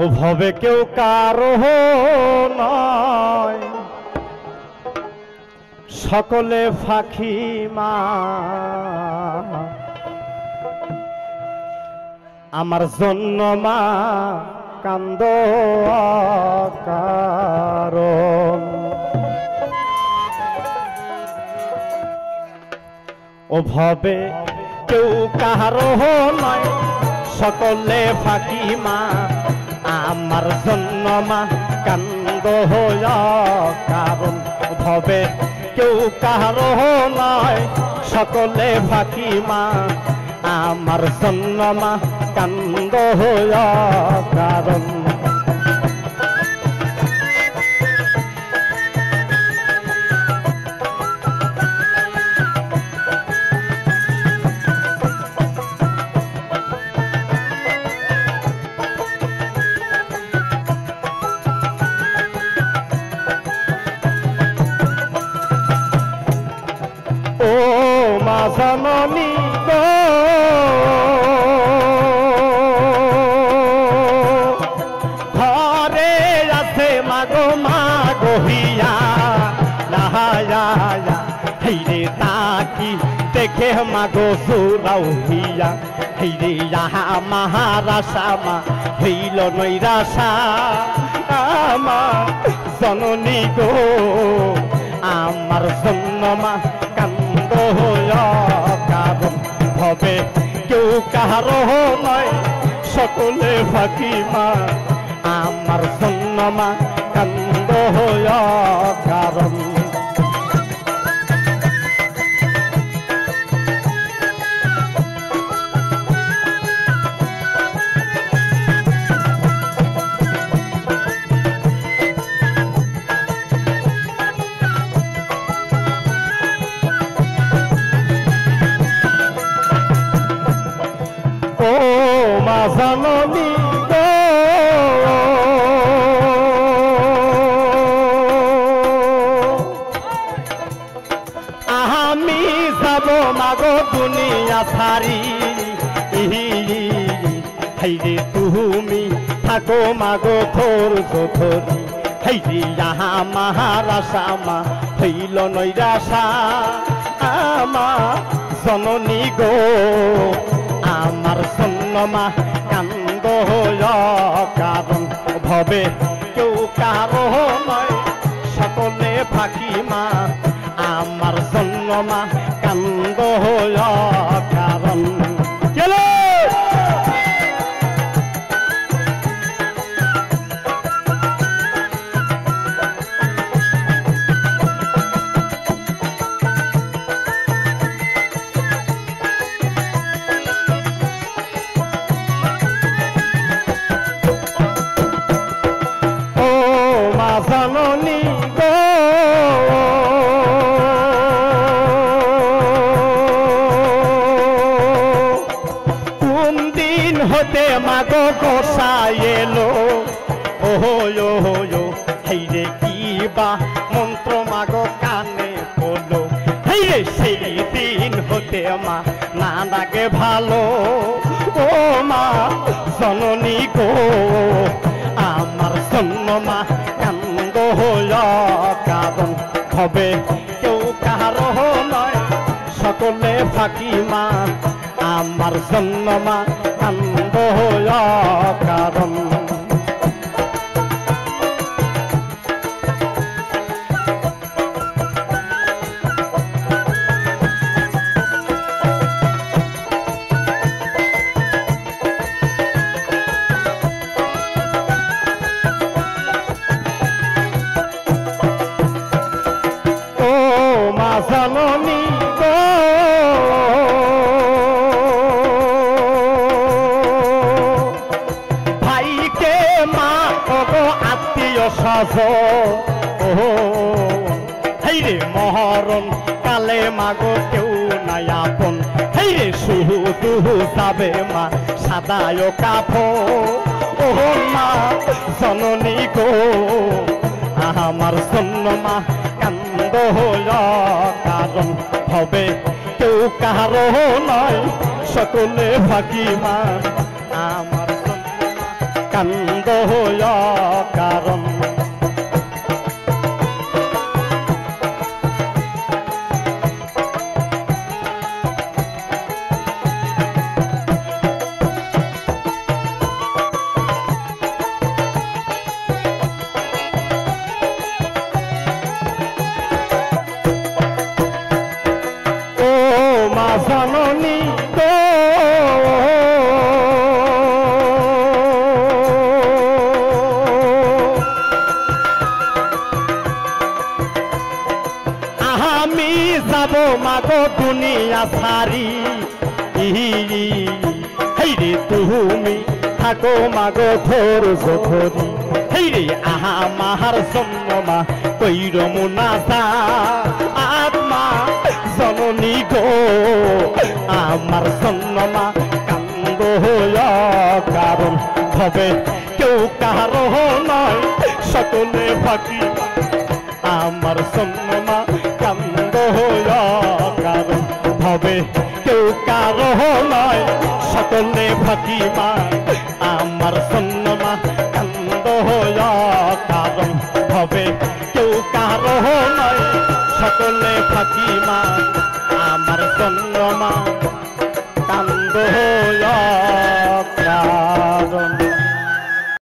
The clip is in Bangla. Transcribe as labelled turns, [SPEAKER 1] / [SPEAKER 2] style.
[SPEAKER 1] ও ভবে কেউ কারও নয়। সকলে ফাঁকি মা। আমার জন্য মা, কান্দ কারণ। ও ভবে কেউ কাহারো নয়, সকলে ফাঁকি মা। আমার জন্য মা কান্দ কারণ ভবে। কেউ কারও নয় সকলে ফাঁকি মা। আমার জন্য মা কান্দ হইয়া কারণ জননী গো। ঘরে আছে মাগো মাগো হিয়া। লাহায়া হেরে তাকি দেখে মাগো সুরাও হিয়া। হেরে ইয়াহা মাহারাসা মা, হইল নৈরাসা। আমা জননী গো, আমার জন্য মা কারণ হবে কেউ কাহারো নয় সকলে ফাঁকি মা আমার সন্নমা কান্দ হইয়া হাইরে তুমি থাকো মাগো থোর ধরি হাইরে যাহা মাহারাসা মা, হইল নৈরাসা। আমা জননী গো, আমার সন্নমা কান্দ হইয়া কারণ ভবে। কেউ কারও নয়, সকলে ফাঁকি মা। আমার সন্নমা কান্দ হইয়া দিন হতে মাগো গোসাই এলো। ওহো ওহো হেইরে কি বা মন্ত্র মাগো কানে পড়ল হেইরে সেই দিন হতে মা না লাগে ভালো। ও মা, জননী গো, আমার জন্য মা কান্দ হইয়া কারণ হবে কেউ কাহারো নয়, সকলে ফাঁকি মা আমার জন্য মা কান্দ কারণ। সাজ ও হেইরে মহরণ, কালে কেউ নাই আপন। সুহু মা সাদায় ও মা, জননী গো, আমার জন্য মা কান্দ কারণ হবে কেউ কাহারো নয়, সকলে ফাঁকি মা আমার মা কারণ জননী গো আমি যাব মাগো দুনিয়া সারি। হেইরে তুমি থাকো মাগো ধর ধরি হেইরে আহা, মাহার জন্ম মা কইর মুনাসা আত্মা জননী গো। আমার সন্নমা কান্দ হইয়া, কারণ হবে কেউ কারও নয়, সকলে ফাঁকি আমার সন্নমা কান্দ হইয়া, কারণ হবে কেউ কার নয়, সকলে ফাঁকি মা। আমার সন্নমা কান্দ হইয়া, কারণ হবে কেউ কার নয়, সকলে ফাঁকি মা। Mama.